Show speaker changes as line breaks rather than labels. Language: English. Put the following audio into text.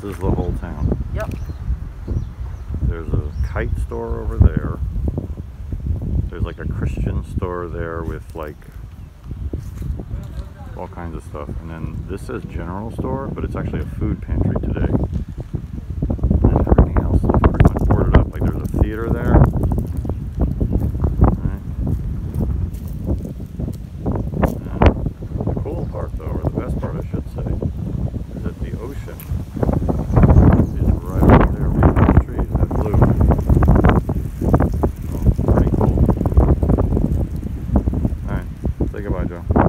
This is the whole town. Yep. There's a kite store over there. There's like a Christian store there with like all kinds of stuff. And then this says general store, but it's actually a food pantry. Oh,